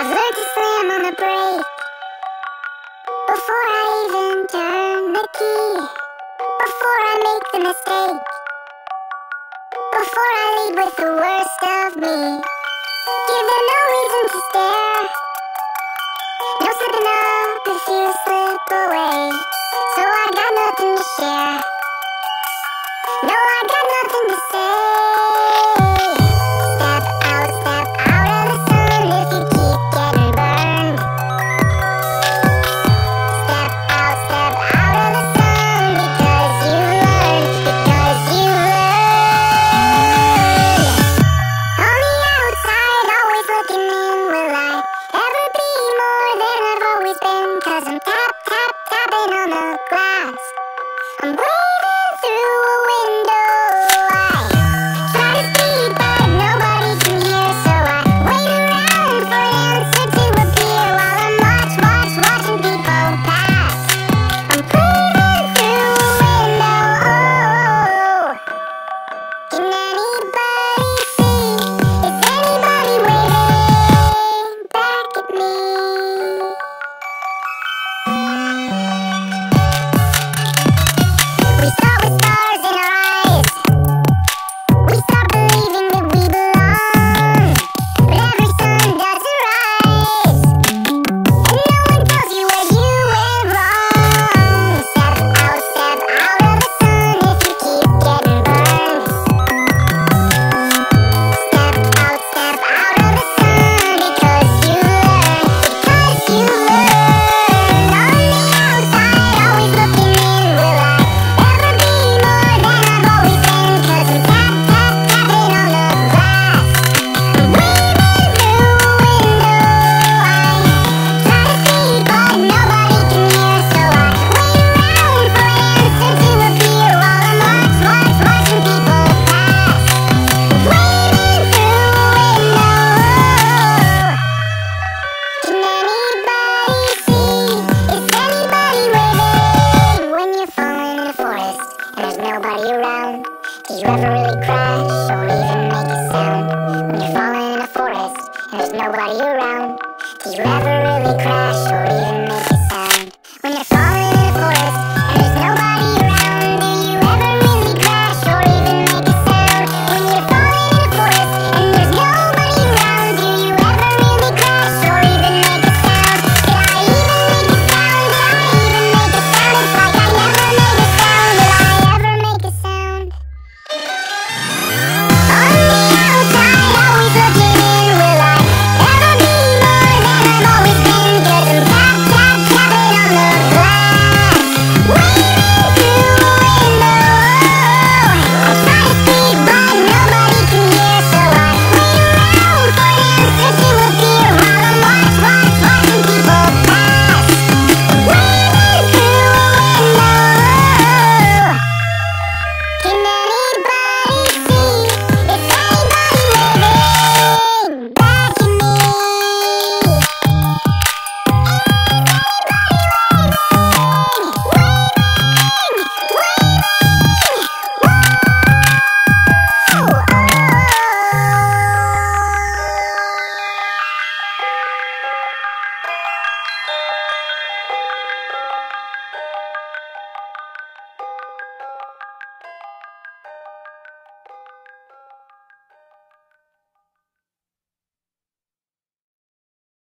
I learned to slam on the brake Before I even turn the key. Before I make the mistake. Before I lead with the worst of me. Give them no reason to stare. No slipping up if you slip away. always been, cause I'm tap, tap, tapping on the glass. I'm nobody around. Do you ever really crash or even?